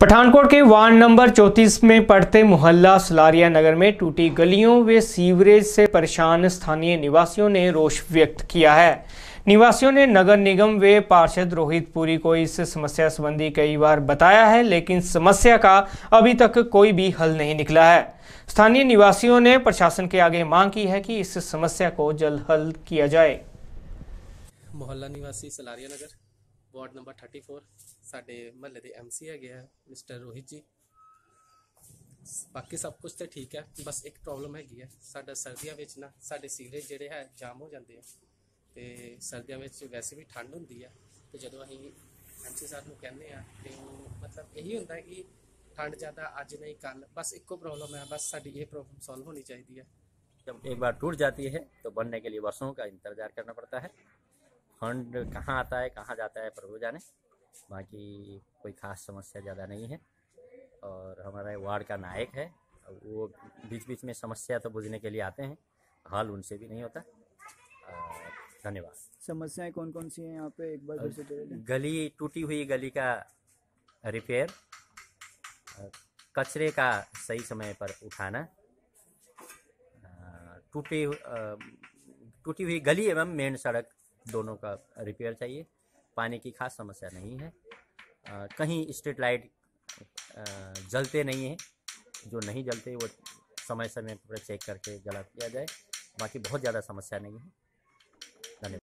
पठानकोट के ward number चौंतीस में पड़ते मोहल्ला सलारिया नगर में टूटी गलियों व सीवरेज से परेशान स्थानीय निवासियों ने रोष व्यक्त किया है। निवासियों ने नगर निगम व पार्षद रोहित पुरी को इस समस्या संबंधी कई बार बताया है, लेकिन समस्या का अभी तक कोई भी हल नहीं निकला है। स्थानीय निवासियों ने प्रशासन के आगे मांग की है कि इस समस्या को जल्द हल किया जाए। मोहल्ला निवासी Salaria Nagar. ਵਾਰਡ ਨੰਬਰ 34 ਸਾਡੇ ਮਹੱਲੇ ਦੇ ਐਮਸੀ ਹੈਗੇ ਆ ਮਿਸਟਰ ਰੋਹਿਤ ਜੀ ਬਾਕੀ ਸਭ ਕੁਝ ਤੇ ਠੀਕ ਹੈ ਬਸ ਇੱਕ ਪ੍ਰੋਬਲਮ ਹੈਗੀ ਹੈ ਸਾਡਾ ਸਰਦੀਆਂ ਵਿੱਚ ਨਾ ਸਾਡੇ ਸੀਵਰੇਜ ਜਿਹੜੇ ਹੈ ਜਾਮ ਹੋ ਜਾਂਦੇ ਆ ਤੇ ਸਰਦੀਆਂ ਵਿੱਚ ਵੈਸੇ ਵੀ ਠੰਡ ਹੁੰਦੀ ਹੈ ਤੇ ਜਦੋਂ ਅਸੀਂ ਐਮਸੀ ਸਾਹਿਬ ਨੂੰ ਕਹਿੰਦੇ ਆ ਤੇ ਉਹ ਮਤਲਬ ਇਹੀ ਹੁੰਦਾ ਹੈ ਕਿ ਠੰਡ ਜ਼ਿਆਦਾ ਅੱਜ ਨਹੀਂ ਕੱਲ ਬਸ ਇੱਕੋ ਪ੍ਰੋਬਲਮ ਹੈ ਬਸ ਸਾਡੀ ਇਹ ਪ੍ਰੋਬਲਮ ਸੋਲਵ ਹੋਣੀ ਚਾਹੀਦੀ ਹੈ जब एक बार टूट जाती है तो बनने के लिए वर्षों का इंतजार करना पड़ता है फंड कहाँ आता है कहाँ जाता है प्रभु जाने। बाकी कोई खास समस्या ज़्यादा नहीं है। और हमारा वार्ड का नायक है वो बीच बीच में समस्या तो बुझने के लिए आते हैं। हल उनसे भी नहीं होता। धन्यवाद। समस्याएँ कौन कौन सी हैं यहाँ पे? एक बार फिर से गली टूटी हुई गली का रिपेयर। कचरे का सही समय पर उठाना। टूटी टूटी हुई गली एवं मेन सड़क दोनों का रिपेयर चाहिए। पानी की खास समस्या नहीं है। आ, कहीं स्ट्रीट लाइट जलते नहीं हैं। जो नहीं जलते वो समय समय पर चेक करके जला दिया जाए। बाकी बहुत ज़्यादा समस्या नहीं है।